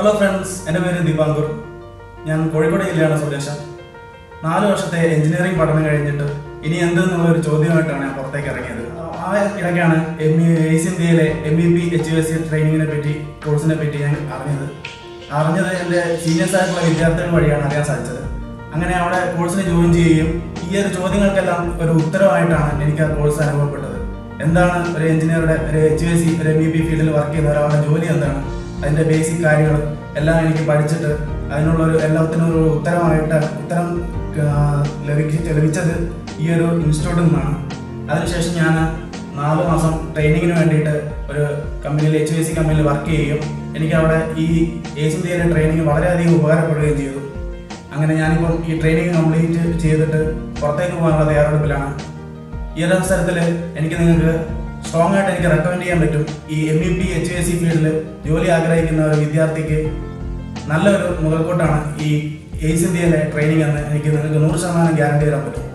Hello friends എന്റെ പേര് ദീപാങ്കുർ ഞാൻ കോഴിക്കോട് ജില്ലയാണ് സുരേഷൻ നാല് വർഷത്തെ എഞ്ചിനീയറിംഗ് പഠനം കഴിഞ്ഞിട്ട് ഇനി എന്തെന്നുള്ള ഒരു ചോദ്യമായിട്ടാണ് ഞാൻ പുറത്തേക്ക് ഇറങ്ങിയത്. ആ ഇടയ്ക്കാണ് എം ഇ എയ്സ് ഇന്ത്യയിലെ M E P H U S C ട്രെയിനിങ്ങിനെ പറ്റി കോഴ്സിനെ പറ്റി ഞാൻ അറിഞ്ഞത്. അറിഞ്ഞത് എന്റെ സീനിയേഴ്സ് ആയിട്ടുള്ള വിദ്യാർത്ഥികൾ വഴിയാണ് അറിയാൻ സാധിച്ചത്. അങ്ങനെ അവിടെ കോഴ്സിന് ജോയിൻ ചെയ്യുകയും ഈ ഒരു ചോദ്യങ്ങൾക്കെല്ലാം ഒരു ഉത്തരവായിട്ടാണ് എനിക്ക് ആ കോഴ്സ് അനുഭവപ്പെട്ടത്. എന്താണ് ഒരു എഞ്ചിനീയറുടെ ഒരു എച്ച് യു എസ് സി ഒരു എം ഇ പി ഫീൽഡിൽ വർക്ക് ചെയ്യുന്ന ഒരാളുടെ ജോലി എന്താണ്? അതിന്റെ ബേസിക് കാര്യങ്ങൾ എല്ലാം എനിക്ക് പഠിച്ചിട്ട് അതിനുള്ളൊരു എല്ലാത്തിനും ഒരു ഉത്തരമായിട്ട് ഉത്തരം ലഭിക്ക ലഭിച്ചത് ഈ ഒരു ഇൻസ്റ്റിറ്റ്യൂട്ടിൽ നിന്നാണ്. അതിനുശേഷം ഞാൻ നാല് മാസം ട്രെയിനിങ്ങിന് വേണ്ടിയിട്ട് ഒരു കമ്പനിയിൽ എച്ച് ഐ സി കമ്പനിയിൽ വർക്ക് ചെയ്യുകയും എനിക്ക് അവിടെ ഈ ഏസ് ഇന്ത്യയിലെ ട്രെയിനിങ് വളരെയധികം ഉപകാരപ്പെടുകയും ചെയ്തു. അങ്ങനെ ഞാനിപ്പം ഈ ട്രെയിനിങ് കംപ്ലീറ്റ് ചെയ്തിട്ട് പുറത്തേക്ക് പോകാനുള്ള തയ്യാറെടുപ്പിലാണ്. ഈ ഒരു അവസരത്തിൽ എനിക്ക് നിങ്ങൾക്ക് സ്ട്രോങ് ആയിട്ട് എനിക്ക് റെക്കമെൻഡ് ചെയ്യാൻ പറ്റും. ഈ M E P H A C ഫീൽഡിൽ ജോലി ആഗ്രഹിക്കുന്ന ഒരു വിദ്യാർത്ഥിക്ക് നല്ലൊരു മുതൽക്കൂട്ടാണ് ഈ എയ്സ് ഇന്ത്യയിലെ ട്രെയിനിങ് എന്ന് എനിക്ക് നിങ്ങൾക്ക് നൂറ് ശതമാനം ഗ്യാരണ്ടി തരാൻ പറ്റും.